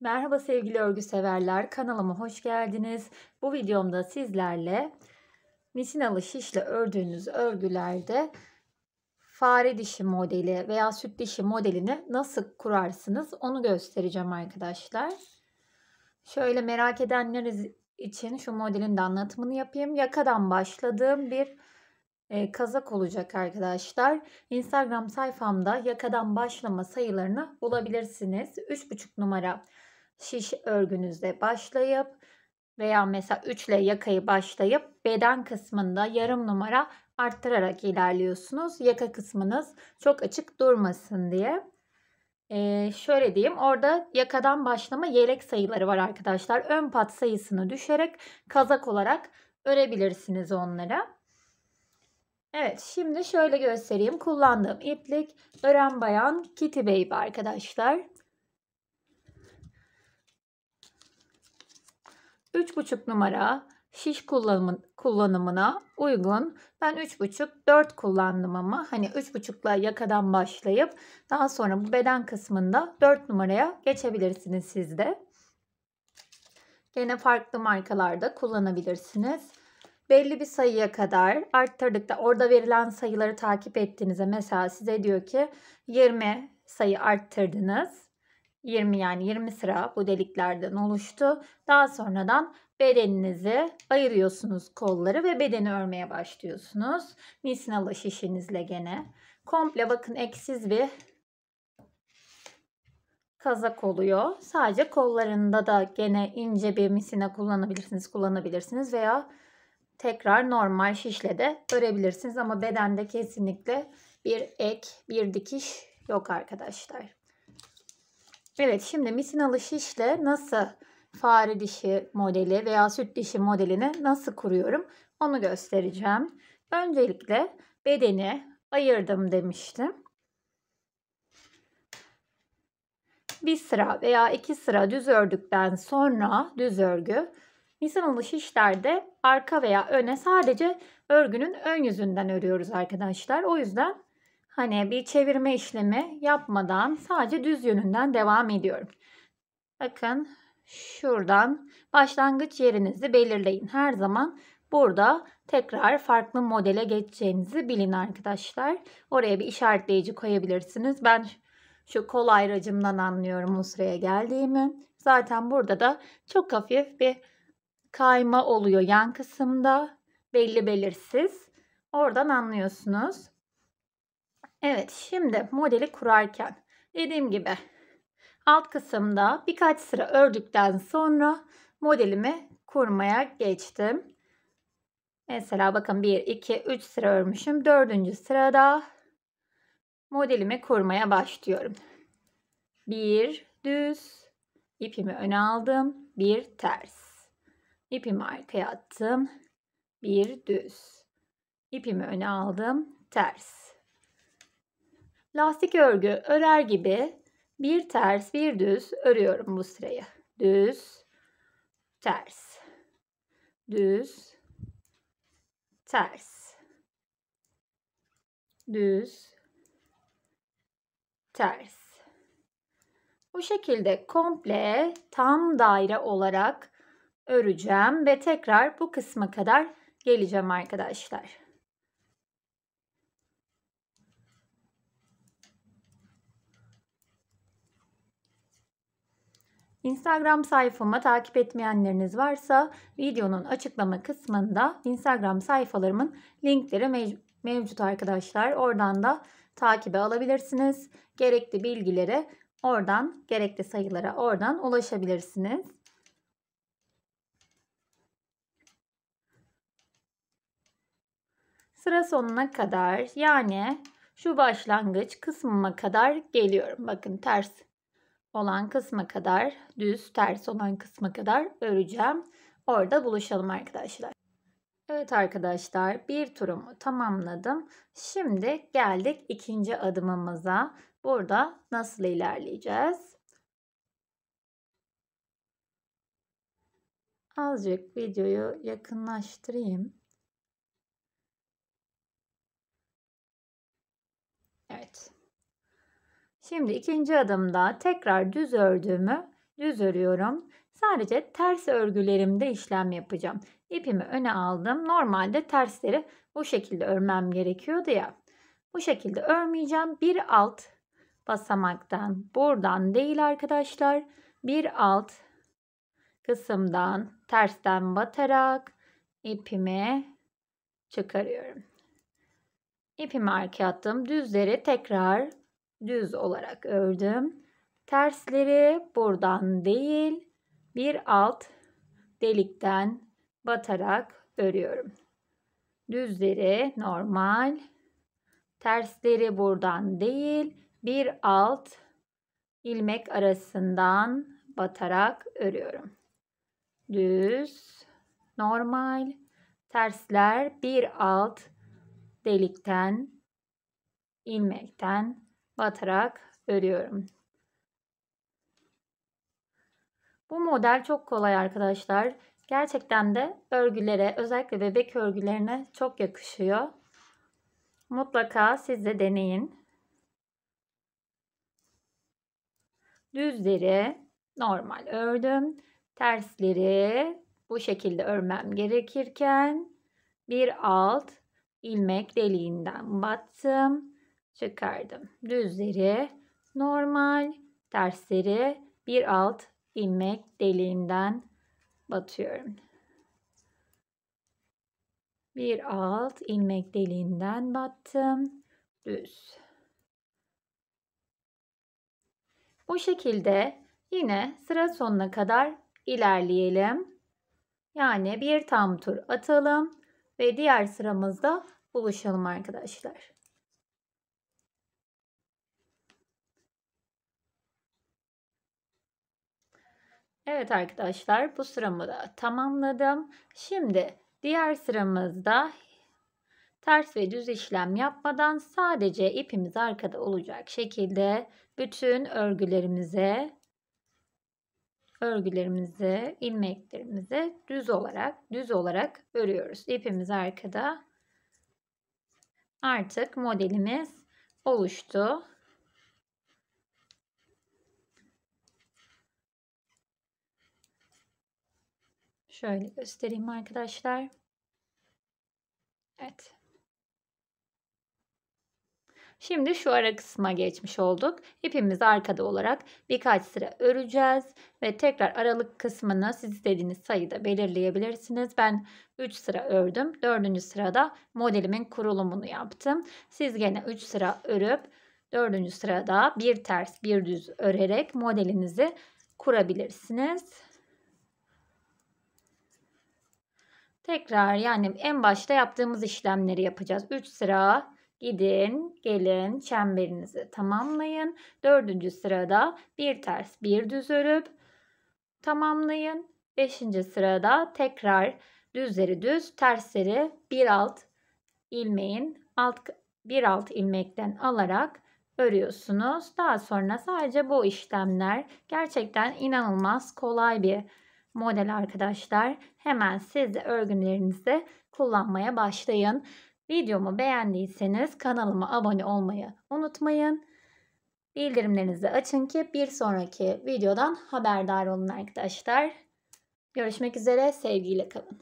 Merhaba sevgili örgü severler, kanalıma hoş geldiniz. Bu videomda sizlerle misinalı şişle ördüğünüz örgülerde fare dişi modeli veya süt dişi modelini nasıl kurarsınız onu göstereceğim arkadaşlar. Şöyle merak edenler için şu modelin de anlatımını yapayım. Yakadan başladığım bir e, kazak olacak arkadaşlar. Instagram sayfamda yakadan başlama sayılarını bulabilirsiniz. 3,5 numara şiş örgünüzde başlayıp veya mesela 3 ile yakayı başlayıp beden kısmında yarım numara arttırarak ilerliyorsunuz. Yaka kısmınız çok açık durmasın diye. Ee, şöyle diyeyim orada yakadan başlama yelek sayıları var arkadaşlar. Ön pat sayısını düşerek kazak olarak örebilirsiniz onlara. Evet şimdi şöyle göstereyim. Kullandığım iplik Ören Bayan Kitty Baby arkadaşlar. 3,5 numara şiş kullanımı, kullanımına uygun. Ben 3,5-4 kullandım ama hani 3,5'la yakadan başlayıp daha sonra bu beden kısmında 4 numaraya geçebilirsiniz siz de. Gene farklı markalarda kullanabilirsiniz. Belli bir sayıya kadar arttırdıkta orada verilen sayıları takip ettiğinizde mesela size diyor ki 20 sayı arttırdınız. 20 yani 20 sıra bu deliklerden oluştu. Daha sonradan bedeninizi ayırıyorsunuz kolları ve bedeni örmeye başlıyorsunuz. Misinalı şişinizle gene. Komple bakın eksiz bir kazak oluyor. Sadece kollarında da gene ince bir misina kullanabilirsiniz, kullanabilirsiniz veya tekrar normal şişle de örebilirsiniz ama bedende kesinlikle bir ek, bir dikiş yok arkadaşlar. Evet şimdi misinalı şişle nasıl fare dişi modeli veya süt dişi modelini nasıl kuruyorum onu göstereceğim. Öncelikle bedeni ayırdım demiştim. Bir sıra veya iki sıra düz ördükten sonra düz örgü misinalı şişlerde arka veya öne sadece örgünün ön yüzünden örüyoruz arkadaşlar. O yüzden Hani bir çevirme işlemi yapmadan sadece düz yönünden devam ediyorum. Bakın şuradan başlangıç yerinizi belirleyin. Her zaman burada tekrar farklı modele geçeceğinizi bilin arkadaşlar. Oraya bir işaretleyici koyabilirsiniz. Ben şu kol ayracımdan anlıyorum o sıraya geldiğimi. Zaten burada da çok hafif bir kayma oluyor yan kısımda. Belli belirsiz. Oradan anlıyorsunuz. Evet şimdi modeli kurarken dediğim gibi alt kısımda birkaç sıra ördükten sonra modelimi kurmaya geçtim. Mesela bakın 1, 2, 3 sıra örmüşüm. Dördüncü sırada modelimi kurmaya başlıyorum. Bir düz ipimi öne aldım. Bir ters. İpimi arkaya attım. Bir düz. İpimi öne aldım. Ters lastik örgü örer gibi bir ters bir düz örüyorum bu sırayı. Düz, ters, düz, ters, düz, ters. Bu şekilde komple tam daire olarak öreceğim ve tekrar bu kısma kadar geleceğim arkadaşlar. Instagram sayfamı takip etmeyenleriniz varsa videonun açıklama kısmında Instagram sayfalarımın linkleri mev- mevcut arkadaşlar. Oradan da takibe alabilirsiniz. Gerekli bilgileri oradan, gerekli sayılara oradan ulaşabilirsiniz. Sıra sonuna kadar yani şu başlangıç kısmıma kadar geliyorum. Bakın ters olan kısma kadar düz ters olan kısma kadar öreceğim. Orada buluşalım arkadaşlar. Evet arkadaşlar bir turumu tamamladım. Şimdi geldik ikinci adımımıza. Burada nasıl ilerleyeceğiz? Azıcık videoyu yakınlaştırayım. Evet. Şimdi ikinci adımda tekrar düz ördüğümü düz örüyorum. Sadece ters örgülerimde işlem yapacağım. İpimi öne aldım. Normalde tersleri bu şekilde örmem gerekiyordu ya. Bu şekilde örmeyeceğim. Bir alt basamaktan buradan değil arkadaşlar. Bir alt kısımdan tersten batarak ipimi çıkarıyorum. İpimi arkaya attım. Düzleri tekrar düz olarak ördüm. Tersleri buradan değil bir alt delikten batarak örüyorum. Düzleri normal. Tersleri buradan değil bir alt ilmek arasından batarak örüyorum. Düz, normal, tersler bir alt delikten ilmekten batarak örüyorum. Bu model çok kolay arkadaşlar. Gerçekten de örgülere özellikle bebek örgülerine çok yakışıyor. Mutlaka siz de deneyin. Düzleri normal ördüm. Tersleri bu şekilde örmem gerekirken bir alt ilmek deliğinden battım. Çıkardım. Düzleri normal, tersleri bir alt ilmek deliğinden batıyorum. Bir alt ilmek deliğinden battım. Düz. Bu şekilde yine sıra sonuna kadar ilerleyelim. Yani bir tam tur atalım ve diğer sıramızda buluşalım arkadaşlar. Evet arkadaşlar bu sıramı da tamamladım. Şimdi diğer sıramızda ters ve düz işlem yapmadan sadece ipimiz arkada olacak şekilde bütün örgülerimize örgülerimizi, ilmeklerimizi düz olarak düz olarak örüyoruz. İpimiz arkada. Artık modelimiz oluştu. Şöyle göstereyim arkadaşlar. Evet. Şimdi şu ara kısma geçmiş olduk. İpimizi arkada olarak birkaç sıra öreceğiz ve tekrar aralık kısmını siz istediğiniz sayıda belirleyebilirsiniz. Ben 3 sıra ördüm. 4. sırada modelimin kurulumunu yaptım. Siz gene 3 sıra örüp 4. sırada bir ters bir düz örerek modelinizi kurabilirsiniz. Tekrar yani en başta yaptığımız işlemleri yapacağız. 3 sıra Gidin, gelin, çemberinizi tamamlayın. Dördüncü sırada bir ters, bir düz örüp tamamlayın. Beşinci sırada tekrar düzleri düz, tersleri bir alt ilmeğin alt bir alt ilmekten alarak örüyorsunuz. Daha sonra sadece bu işlemler gerçekten inanılmaz kolay bir model arkadaşlar. Hemen siz de örgülerinizde kullanmaya başlayın. Videomu beğendiyseniz kanalıma abone olmayı unutmayın. Bildirimlerinizi açın ki bir sonraki videodan haberdar olun arkadaşlar. Görüşmek üzere, sevgiyle kalın.